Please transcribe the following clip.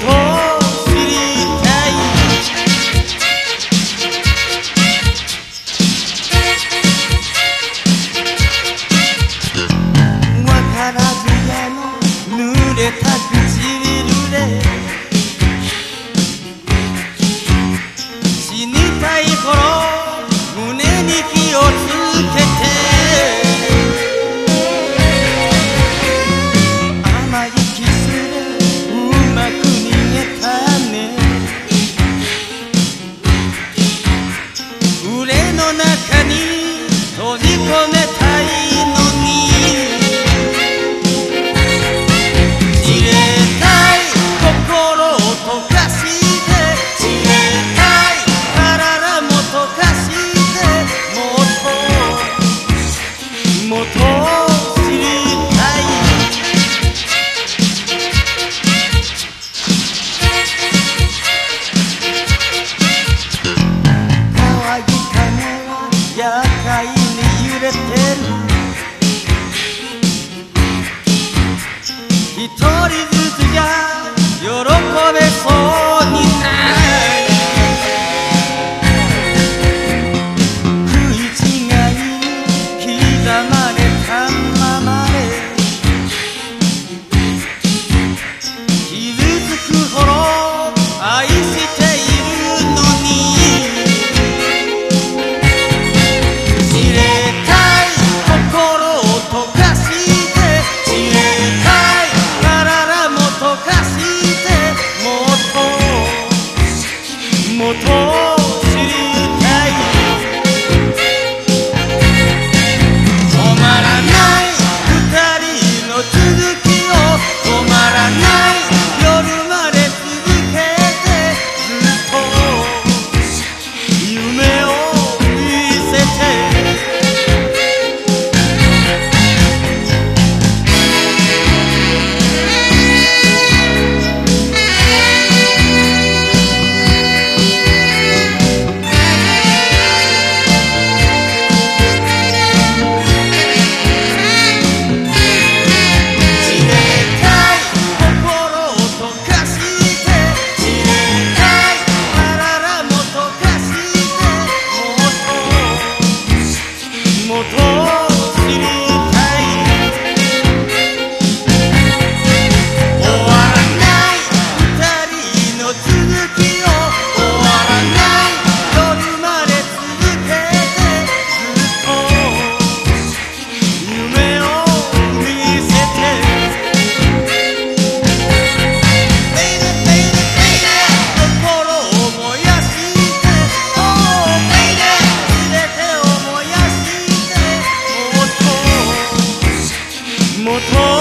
thôi come 깃털이 두드야 여러 摩托 encontrou.